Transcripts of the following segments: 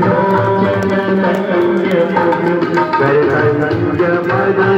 Hare Hare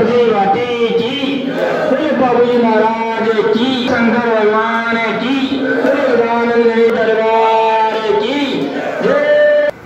वाटी की। जय बाबूजी महाराज की, शंकर भगवान की जय रामानंद दरबार की।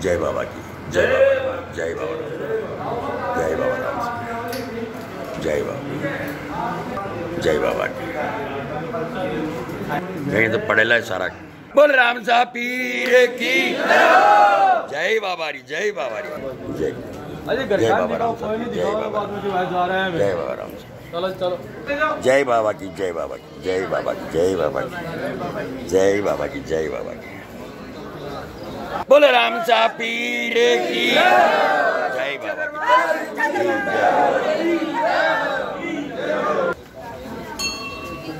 जय बाबा की। जय जय बाबा। जय बाबा राम जय बाबा। जय बाबा की। कहीं तो पढ़ेला है सारा। बोल, राम साहब, पीर की। जय बाबा जय बाबा जय जय बाबा राम जय बाबा जय बाबा राम जय बाबा की जय बाबा की जय बाबा की जय बाबा की जय बाबा की जय बाबा की बोल राम साहब पीर की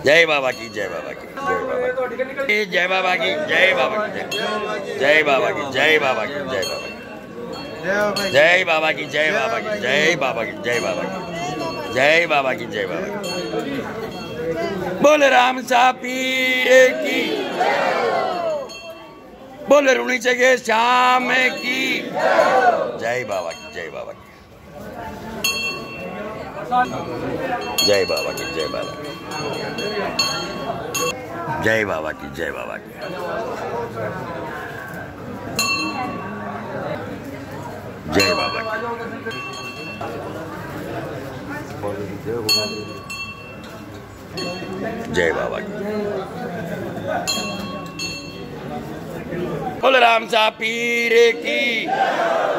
जय बाबा की जय बाबा की जय बाबा की जय बाबा की जय बाबा की जय बाबा की जय बाबा की जय बाबा की जय बाबा की जय बाबा की जय बाबा की जय बाबा की जय बाबा की जय बाबा की जय बाबा की बोल राम साहब पीर की बोल रुणी जगह श्याम की जय बाबा की जय बाबा की जय बाबा की जय बाबा की जय बाबा की जय बाबा की जय बाबा की जय बाबा की बोल राम साहब पीर की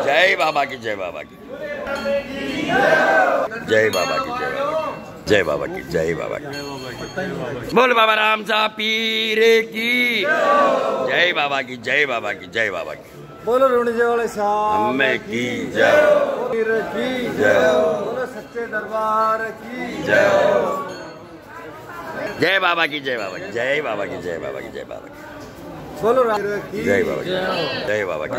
जय बाबा की जय बाबा की जय बाबा की जय बाबा जय बाबा की जय बाबा की बोल बाबा राम साहब पीर की जय बाबा की जय बाबा की जय बाबा की बोलो रुणजे वाले साहब हमें की जय पीर की जय बोलो सच्चे दरबार की जय जय बाबा की जय बाबा की जय बाबा की जय बाबा की जय बाबा की बोलो जय बाबा की जय बाबा की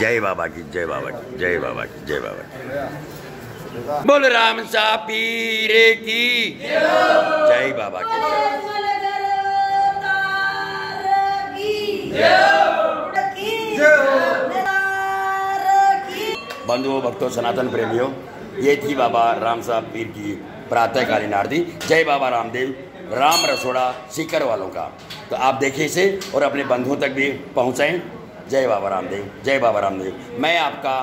जय बाबा की जय बाबा की जय बाबा की जय बाबा की बोल राम सा पीर की जय बाबा की बंधुओं भक्तों, सनातन प्रेमियों, ये थी बाबा राम साहब पीर की प्रातःकालीन आरती। जय बाबा रामदेव, राम रसोड़ा सीकर वालों का। तो आप देखें इसे और अपने बंधुओं तक भी पहुँचाएँ। जय बाबा रामदेव, जय बाबा रामदेव। मैं आपका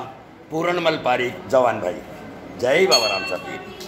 पूर्णमल पारी जवान भाई। जय बाबा राम साहब पीर